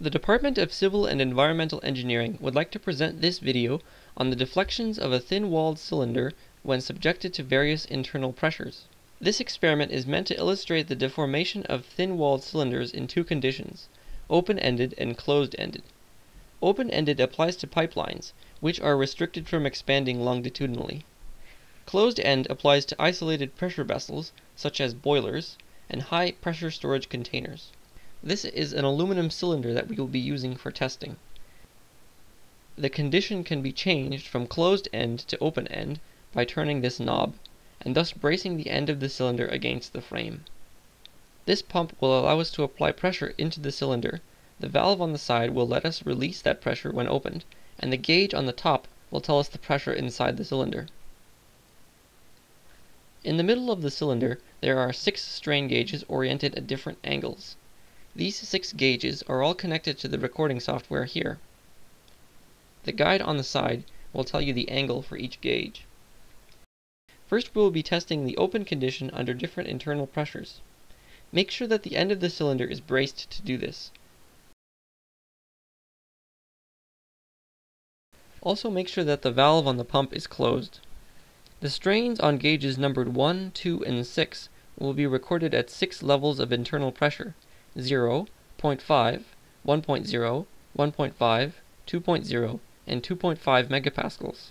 The Department of Civil and Environmental Engineering would like to present this video on the deflections of a thin-walled cylinder when subjected to various internal pressures. This experiment is meant to illustrate the deformation of thin-walled cylinders in two conditions, open-ended and closed-ended. Open-ended applies to pipelines, which are restricted from expanding longitudinally. Closed-end applies to isolated pressure vessels, such as boilers, and high pressure storage containers. This is an aluminum cylinder that we will be using for testing. The condition can be changed from closed end to open end by turning this knob, and thus bracing the end of the cylinder against the frame. This pump will allow us to apply pressure into the cylinder, the valve on the side will let us release that pressure when opened, and the gauge on the top will tell us the pressure inside the cylinder. In the middle of the cylinder there are six strain gauges oriented at different angles. These six gauges are all connected to the recording software here. The guide on the side will tell you the angle for each gauge. First we will be testing the open condition under different internal pressures. Make sure that the end of the cylinder is braced to do this. Also make sure that the valve on the pump is closed. The strains on gauges numbered 1, 2, and 6 will be recorded at 6 levels of internal pressure, 0, 0.5, 1.0, 1.5, 2.0, and 2.5 megapascals.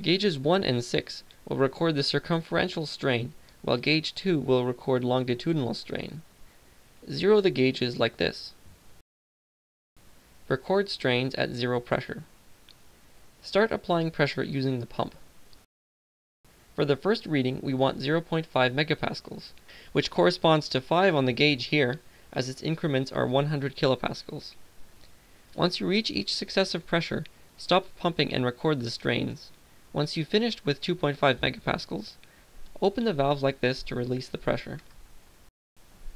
Gauges 1 and 6 will record the circumferential strain, while gauge 2 will record longitudinal strain. Zero the gauges like this. Record strains at zero pressure. Start applying pressure using the pump. For the first reading, we want 0.5 megapascals, which corresponds to 5 on the gauge here, as its increments are 100 kilopascals. Once you reach each successive pressure, stop pumping and record the strains. Once you've finished with 2.5 megapascals, open the valves like this to release the pressure.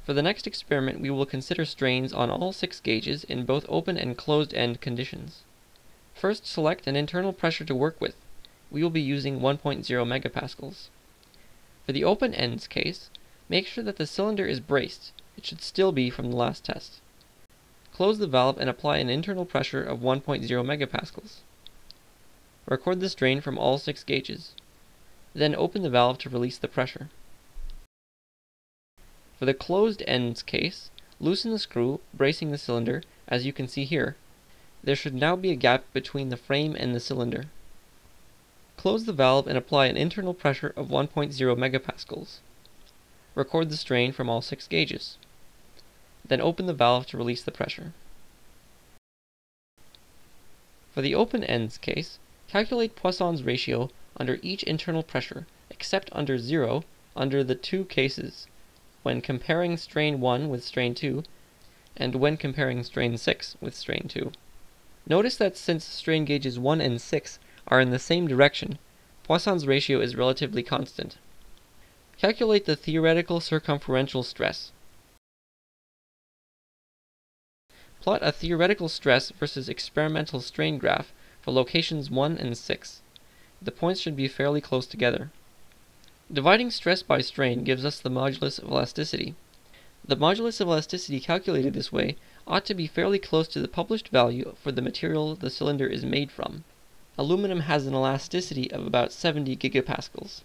For the next experiment, we will consider strains on all six gauges in both open and closed end conditions. First, select an internal pressure to work with, we will be using 1.0 megapascals. For the open ends case, make sure that the cylinder is braced. It should still be from the last test. Close the valve and apply an internal pressure of 1.0 megapascals. Record the strain from all six gauges. Then open the valve to release the pressure. For the closed ends case, loosen the screw bracing the cylinder, as you can see here. There should now be a gap between the frame and the cylinder. Close the valve and apply an internal pressure of 1.0 megapascals. Record the strain from all six gauges. Then open the valve to release the pressure. For the open ends case, calculate Poisson's ratio under each internal pressure, except under 0 under the two cases, when comparing strain 1 with strain 2, and when comparing strain 6 with strain 2. Notice that since strain gauges 1 and 6 are in the same direction, Poisson's ratio is relatively constant. Calculate the theoretical circumferential stress. Plot a theoretical stress versus experimental strain graph for locations 1 and 6. The points should be fairly close together. Dividing stress by strain gives us the modulus of elasticity. The modulus of elasticity calculated this way ought to be fairly close to the published value for the material the cylinder is made from aluminum has an elasticity of about 70 gigapascals.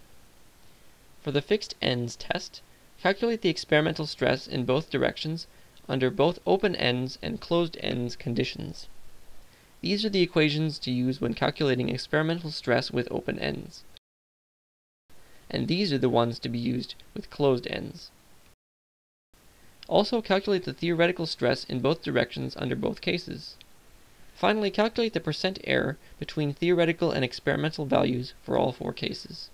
For the fixed ends test, calculate the experimental stress in both directions under both open ends and closed ends conditions. These are the equations to use when calculating experimental stress with open ends. And these are the ones to be used with closed ends. Also calculate the theoretical stress in both directions under both cases. Finally, calculate the percent error between theoretical and experimental values for all four cases.